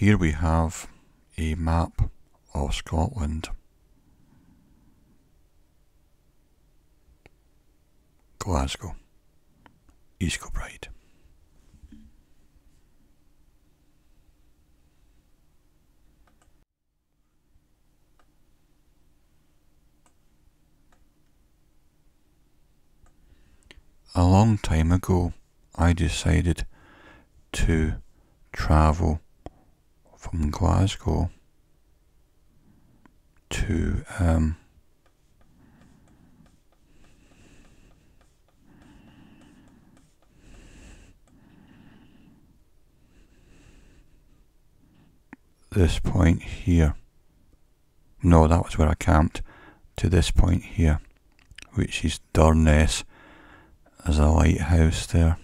here we have a map of Scotland. Glasgow, East Kilbride. A long time ago, I decided to travel from Glasgow to um, this point here. No, that was where I camped. To this point here, which is Durness. There's a lighthouse there.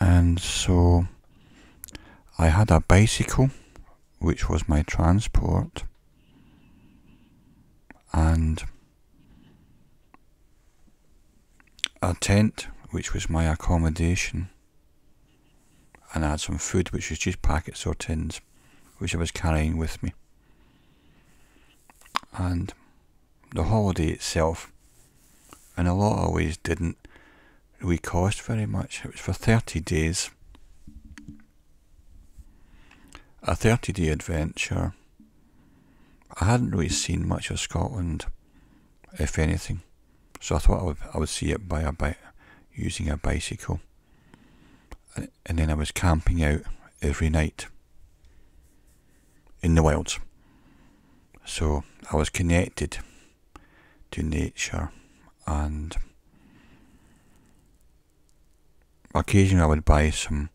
And so I had a bicycle, which was my transport, and a tent, which was my accommodation, and I had some food, which was just packets or tins, which I was carrying with me. And the holiday itself, in a lot of ways, didn't really cost very much. It was for 30 days. A 30 day adventure. I hadn't really seen much of Scotland, if anything, so I thought I would, I would see it by a bi- using a bicycle. And then I was camping out every night in the wilds. So I was connected to nature and occasionally I would buy some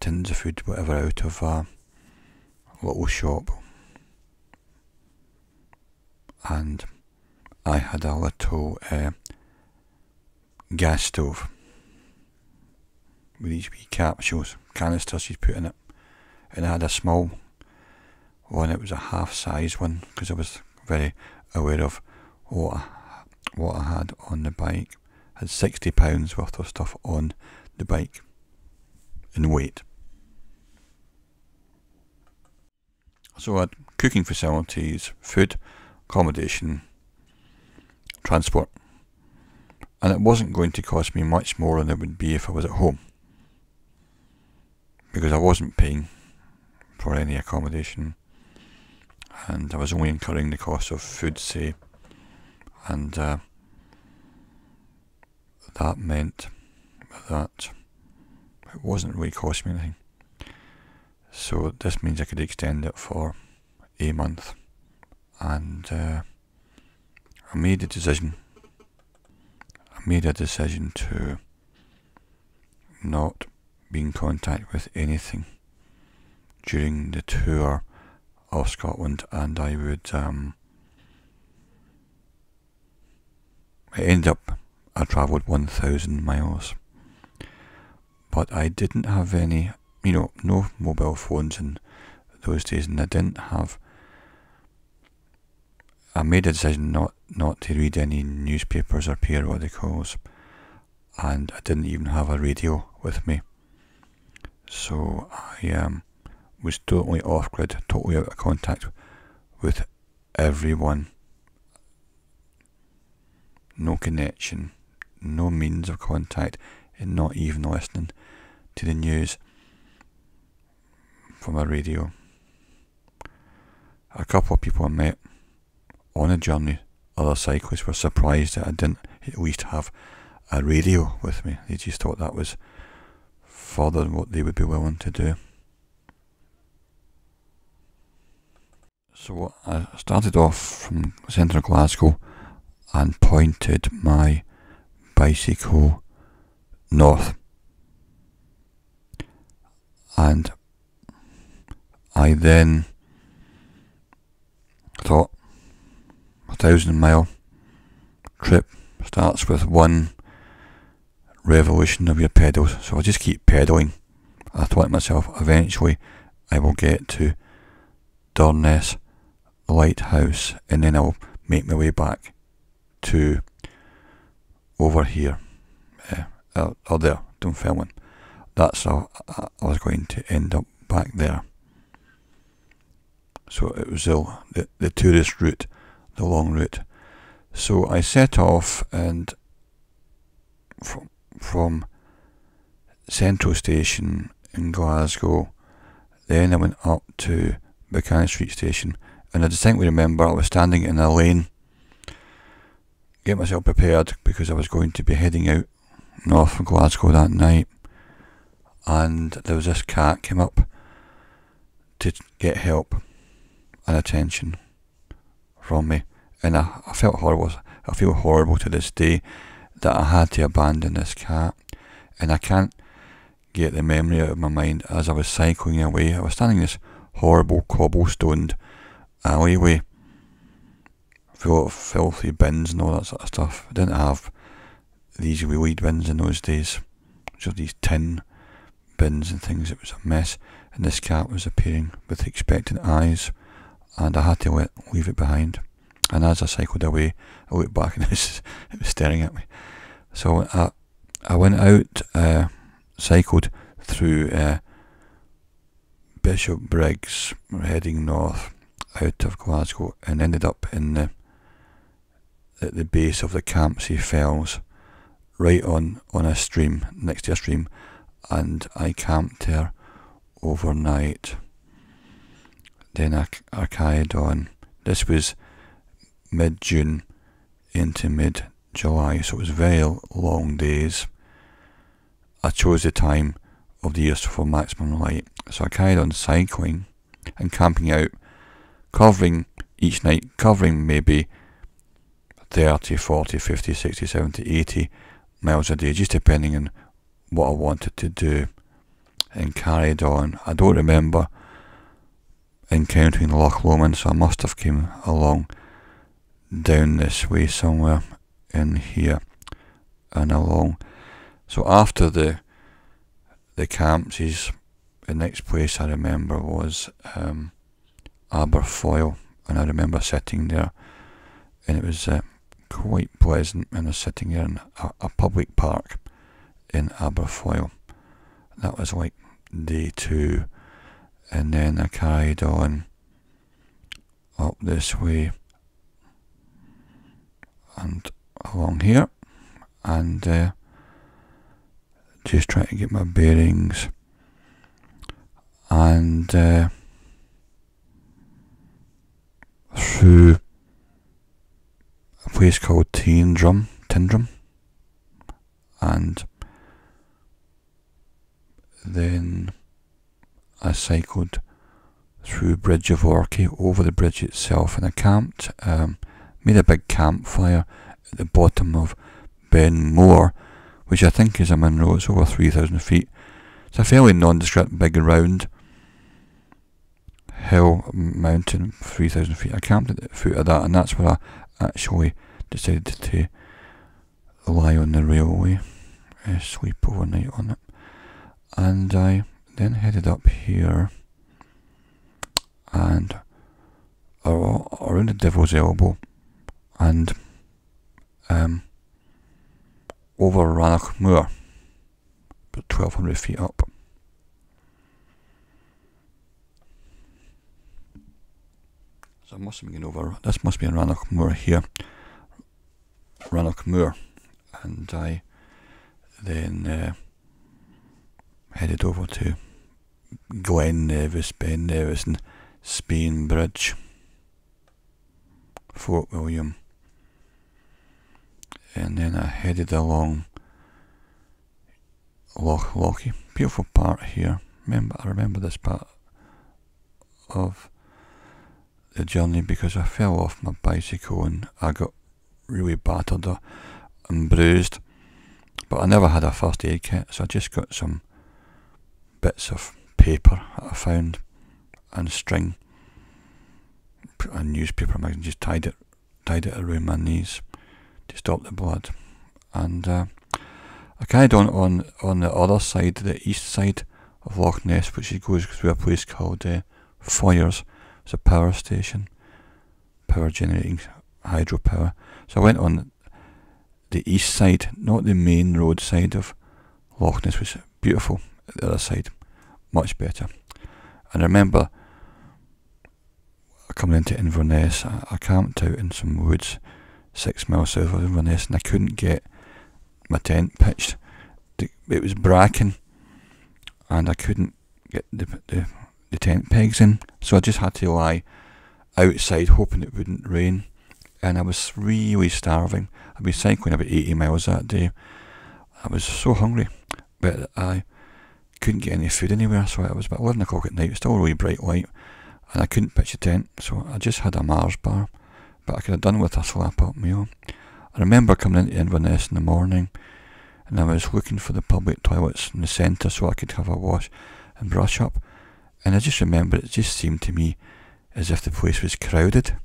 tins of food, whatever, out of a little shop. And I had a little uh, gas stove with these wee capsules, canisters you'd put in it. And I had a small one, it was a half size one, because I was very aware of what I, what I had on the bike had 60 pounds worth of stuff on the bike in weight. So I had cooking facilities, food, accommodation, transport. And it wasn't going to cost me much more than it would be if I was at home. Because I wasn't paying for any accommodation and I was only incurring the cost of food, say, and uh, that meant that it wasn't really costing me anything. So this means I could extend it for a month, and uh, I made a decision. I made a decision to not be in contact with anything during the tour of Scotland, and I would. Um, I ended up I travelled 1,000 miles. But I didn't have any, you know, no mobile phones in those days, and I didn't have. I made a decision not, not to read any newspapers or periodicals, and I didn't even have a radio with me. So I um, was totally off grid, totally out of contact with everyone. No connection no means of contact and not even listening to the news from a radio. A couple of people I met on a journey, other cyclists, were surprised that I didn't at least have a radio with me. They just thought that was further than what they would be willing to do. So I started off from centre of Glasgow and pointed my bicycle north. And I then thought a thousand mile trip starts with one revolution of your pedals, so I'll just keep pedaling. I thought to myself, eventually I will get to Durness lighthouse and then I'll make my way back to over here uh, or, or there, Dunfermline. That's how I was going to end up back there. So it was the, the, the tourist route, the long route. So I set off and from, from Central Station in Glasgow, then I went up to Buchanan Street Station and I distinctly remember I was standing in a lane, get myself prepared because I was going to be heading out north from Glasgow that night and there was this cat came up to get help and attention from me, and I, I felt horrible. I feel horrible to this day that I had to abandon this cat, and I can't get the memory out of my mind as I was cycling away. I was standing in this horrible cobblestoned alleyway full of filthy bins and all that sort of stuff. I didn't have these weed bins in those days, just these tin bins and things. It was a mess, and this cat was appearing with expectant eyes and I had to leave it behind. And as I cycled away, I looked back and it was, it was staring at me. So I, I went out, uh, cycled through uh, Bishopbriggs, heading north out of Glasgow, and ended up in the at the base of the Campsie Fells, right on on a stream, next to a stream, and I camped there overnight. Then I, carried on. This was mid June into mid July, so it was very long days. I chose the time of the year for maximum light, so I carried on cycling and camping out, covering each night, covering maybe 30, 40, 50, 60, 70, 80 miles a day, just depending on what I wanted to do, and carried on. I don't remember encountering Loch Lomond, so I must have came along down this way somewhere in here and along. So after the the Campsies, the next place I remember was um, Aberfoyle, and I remember sitting there, and it was uh, quite pleasant. And I was sitting there in a, a public park in Aberfoyle. That was like day two and then I carried on up this way and along here and uh, just trying to get my bearings. And uh, through a place called Tyndrum, Tyndrum. And then I cycled through Bridge of Orchy, over the bridge itself, and I camped, um, made a big campfire at the bottom of Ben More, which I think is a Munro, it's over 3,000 feet. It's a fairly nondescript, big, round hill, mountain, 3,000 feet. I camped at the foot of that, and that's where I actually decided to lie on the railway, uh, sleep overnight on it. And I then headed up here. And around the Devil's Elbow and um, over Rannoch Moor, about 1200 feet up. So I must have been over, this must be in Rannoch Moor here, Rannoch Moor, and I then uh, headed over to Glen Nevis, Ben Nevis, and Spean Bridge, Fort William. And then I headed along Loch Lochy. Beautiful part here. Remember, I remember this part of the journey because I fell off my bicycle and I got really battered and bruised. But I never had a first aid kit, so I just got some bits of paper that I found and string, a newspaper magazine, just tied it, tied it around my knees to stop the blood. And uh, I carried on on on the other side, the east side of Loch Ness, which goes through a place called uh, Foyers. It's a power station, power generating hydropower. So I went on the east side, not the main road side of Loch Ness, which was beautiful. The other side, much better. And I remember coming into Inverness, I, I camped out in some woods six miles south of Inverness, and I couldn't get my tent pitched. It was bracken, and I couldn't get the, the the tent pegs in, so I just had to lie outside hoping it wouldn't rain. And I was really starving. I'd been cycling about 80 miles that day. I was so hungry, but I couldn't get any food anywhere, so it was about 11 o'clock at night, It was still really bright light, and I couldn't pitch a tent, so I just had a Mars bar, but I could have done with a slap up meal. I remember coming into Inverness in the morning, and I was looking for the public toilets in the centre so I could have a wash and brush up, and I just remember it just seemed to me as if the place was crowded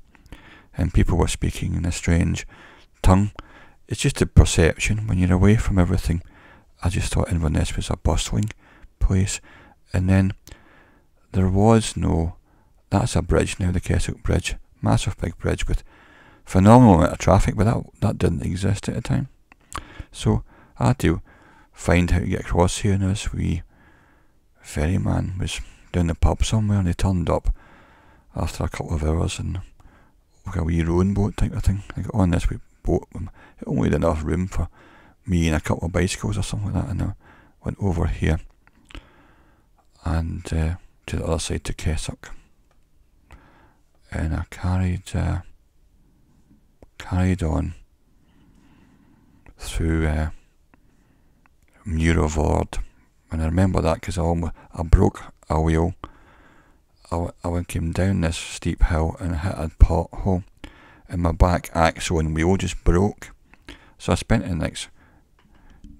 and people were speaking in a strange tongue. It's just a perception when you're away from everything. I just thought Inverness was a bustling place. And then there was no, that's a bridge now, the Kessock Bridge, massive big bridge with phenomenal amount of traffic, but that, that didn't exist at the time. So I had to find how to get across here, and this wee ferryman was down the pub somewhere and he turned up after a couple of hours and like a wee rowing boat type of thing. I got on this wee boat, um, it only had enough room for me and a couple of bicycles or something like that, and I went over here and uh, to the other side to Kessock. And I carried uh, carried on through uh, Muir and I remember that because I I broke a wheel. I, I came down this steep hill and hit a pothole and my back axle and wheel just broke. So I spent the next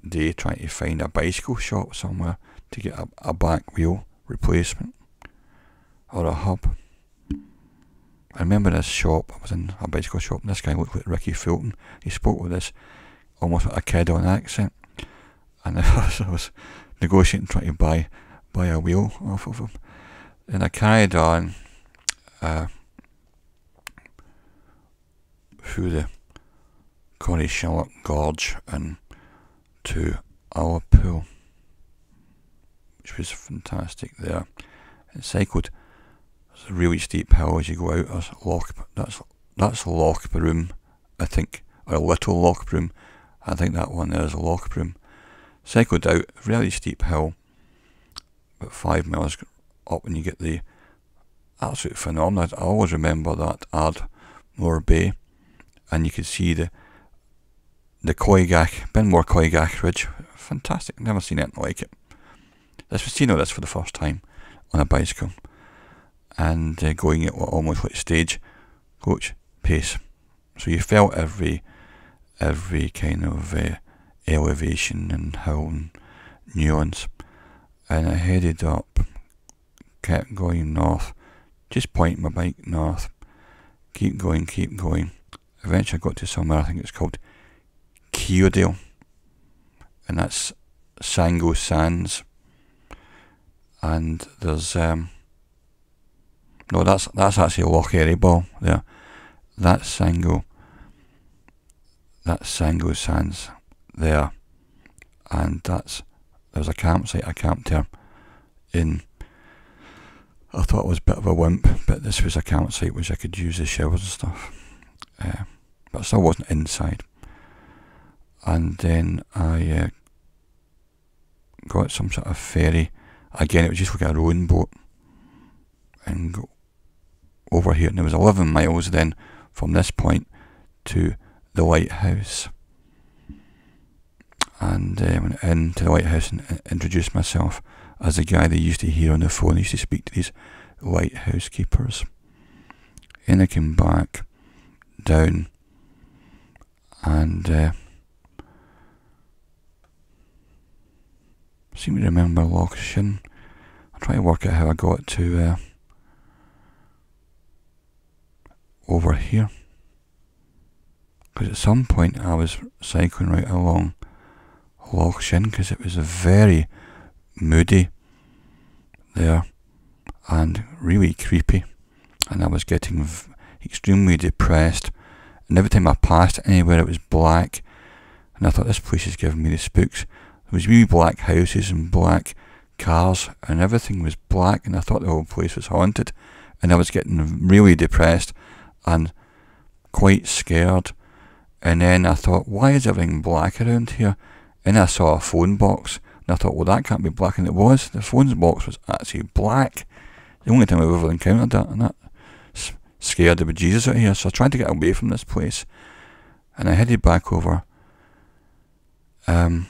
day trying to find a bicycle shop somewhere to get a, a back wheel replacement or a hub. I remember this shop, I was in a bicycle shop, and this guy looked like Rikki Fulton. He spoke with this almost like a kid on accent. And I was, negotiating, trying to buy buy a wheel off of him. And I carried on uh, through the Corrieshalloch Gorge and to our pool, which was fantastic there. And cycled it's a really steep hill as you go out. There's Loch, that's that's Loch Broom, I think, or Little Loch Broom. I think that one there is a Loch Broom. Cycled out really steep hill about five miles up when you get the absolute phenomenal. I always remember that Ardmair Bay, and you could see the the Coigach, Benmore Coigach Ridge. Fantastic, never seen anything like it. This was seeing all this for the first time on a bicycle, and uh, going at almost like stage? Coach pace. So you felt every every kind of uh, elevation and how nuance. And I headed up, kept going north, just pointing my bike north, keep going, keep going. Eventually I got to somewhere, I think it's called Keodale, and that's Sango Sands, and there's, um, no, that's that's actually a Loch Eriboll there. That's Sango. That's Sango Sands there, and that's there was a campsite I camped there in. I thought it was a bit of a wimp, but this was a campsite which I could use as showers and stuff. Uh, but I still wasn't inside. And then I uh, got some sort of ferry. Again, it was just like a rowing boat. And go over here. And it was 11 miles then from this point to the lighthouse and uh, went into the lighthouse and uh, introduced myself as the guy they used to hear on the phone. I used to speak to these lighthouse keepers. And I came back down and uh, seem to remember Loch Shin. I'll try to work out how I got to uh, over here. Because at some point I was cycling right along Loch Shin because it was very moody there and really creepy. And I was getting extremely depressed. And every time I passed anywhere, it was black. And I thought, this place is giving me the spooks. There was wee black houses and black cars, and everything was black. And I thought the whole place was haunted. And I was getting really depressed and quite scared. And then I thought, why is everything black around here? And I saw a phone box. And I thought, well, that can't be black. And it was. The phone box was actually black. The only time I've ever encountered that. And that scared the Jesus out here. So I tried to get away from this place. And I headed back over um,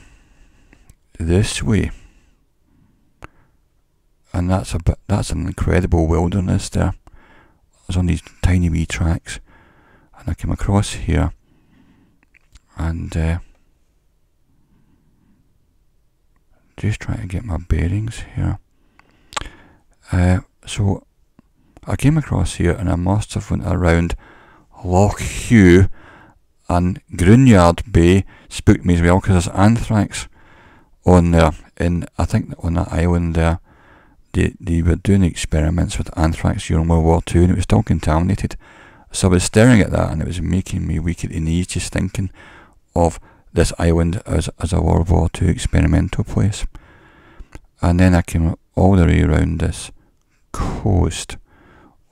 this way. And that's a bit, that's an incredible wilderness there. I was on these tiny wee tracks. And I came across here. And uh, just trying to get my bearings here. Uh, so I came across here and I must have went around Loch Ewe and Gruinard Bay spooked me as well because there's anthrax on there. And I think on that island there, they, they were doing experiments with anthrax during World War II and it was still contaminated. So I was staring at that and it was making me weak at the knees just thinking of this island as, as a World War II experimental place. And then I came all the way around this coast,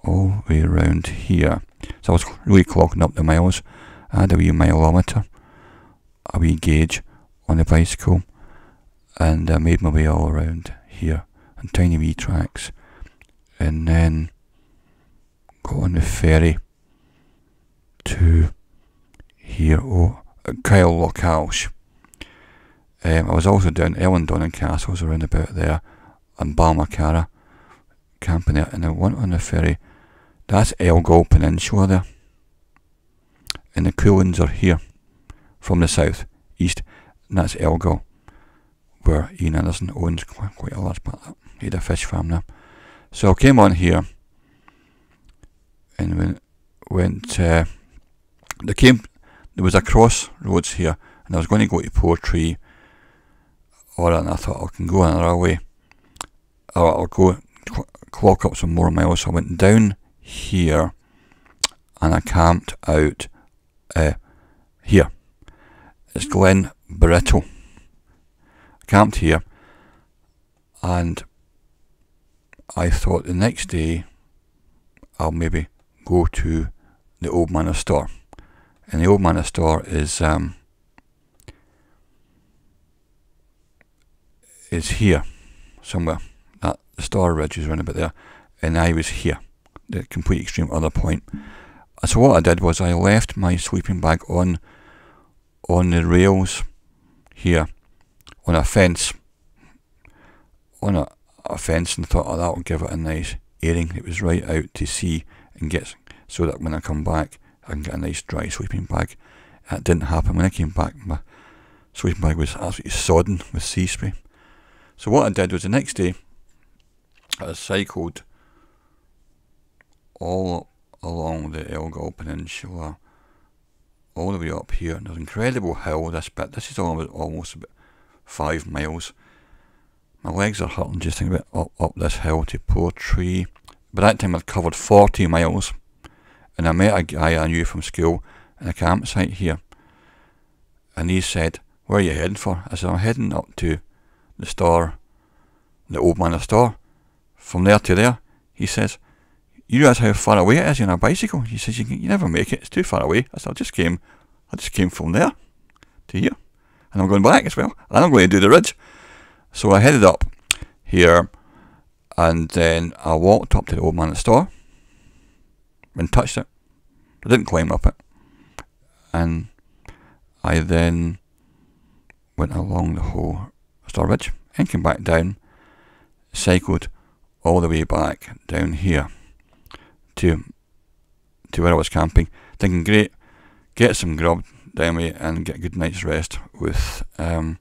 all the way around here. So I was really clocking up the miles. I had a wee mileometer, a wee gauge on the bicycle, and I made my way all around here on tiny wee tracks. And then got on the ferry to here, oh, Kyle Lochalsh. Um, I was also down Eilean Donan Castles around about there, and Balmacara, camping there, and I went on the ferry. That's Elgol Peninsula there. And the Cuillins are here, from the south, east, and that's Elgol, where Ian Anderson owns quite, a large part. He had a fish farm there. So I came on here, and went, went uh, there came, there was a crossroads here, and I was going to go to Portree, or and I thought I can go another way, or I'll go clock up some more miles. So I went down here, and I camped out uh, here. It's Glen Brittle. Camped here, and I thought the next day I'll maybe go to the Old Man of Storr and the Old Man of Storr is um, is here somewhere. That the Star Ridge is around about there, and I was here, the complete extreme other point. So what I did was I left my sleeping bag on on the rails here on a fence on a, a fence and thought oh that will give it a nice airing. It was right out to sea and get so that when I come back I can get a nice dry sweeping bag. That didn't happen. When I came back, my sweeping bag was absolutely sodden with sea spray. So what I did was the next day, I cycled all along the Elgol Peninsula, all the way up here. And there's an incredible hill, this bit. This is almost, almost about five miles. My legs are hurting just thinking about up, up this hill to Portree. By that time I'd covered 40 miles and I met a guy I knew from school in a campsite here. And he said, Where are you heading for? I said, I'm heading up to the Storr, the Old Man of Storr. From there to there. He says, You realise how far away it is on a bicycle? He says, you, can, you never make it, it's too far away. I said, I just came I just came from there to here. And I'm going back as well. And I'm going to do the ridge. So I headed up here and then I walked up to the Old Man of Storr and touched it. I didn't climb up it. And I then went along the whole Star Ridge and came back down, cycled all the way back down here to to where I was camping, thinking great, get some grub and get a good night's rest with um,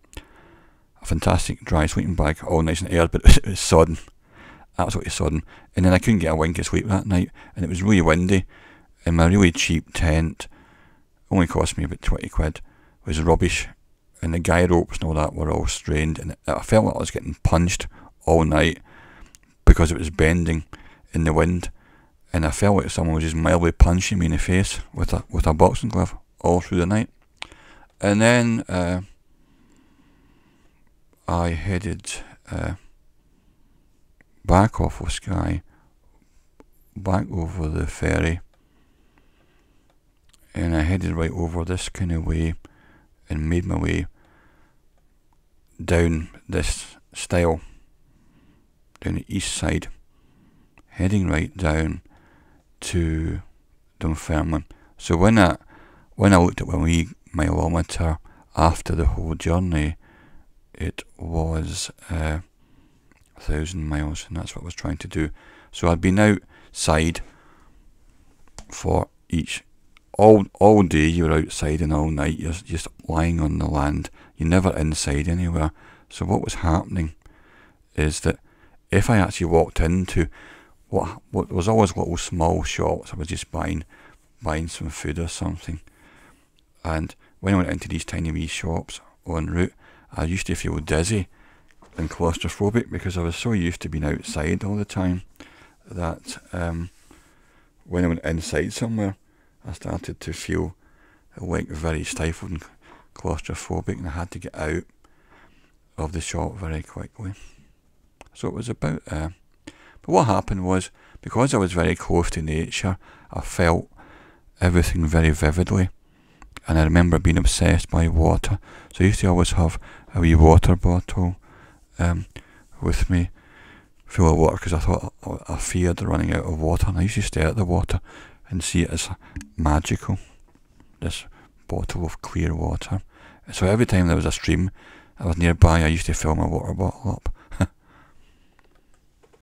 a fantastic dry sleeping bag, all nice and aired, but it was sodden absolutely sodden. And then I couldn't get a wink of sleep that night, and it was really windy. And my really cheap tent, only cost me about 20 quid, was rubbish. And the guy ropes and all that were all strained, and I felt like I was getting punched all night because it was bending in the wind. and I felt like someone was just mildly punching me in the face with a with a boxing glove all through the night. And then uh, I headed uh, back off of Skye, back over the ferry, and I headed right over this kind of way and made my way down this stile, down the east side, heading right down to Dunfermline. So when I when I looked at my mileometer after the whole journey, it was uh, a thousand miles, and that's what I was trying to do. So I'd been outside for each all all day. You're outside, and all night you're just lying on the land. You're never inside anywhere. So what was happening is that if I actually walked into what what was always little small shops, I was just buying buying some food or something. And when I went into these tiny wee shops en route, I used to feel dizzy and claustrophobic because I was so used to being outside all the time that um, when I went inside somewhere, I started to feel like very stifled and claustrophobic, and I had to get out of the shop very quickly. So it was about. Uh, but what happened was because I was very close to nature, I felt everything very vividly. And I remember being obsessed by water. So I used to always have a wee water bottle um, with me, full of water, because I thought I feared running out of water. And I used to stare at the water and see it as magical. This bottle of clear water. So every time there was a stream I was nearby, I used to fill my water bottle up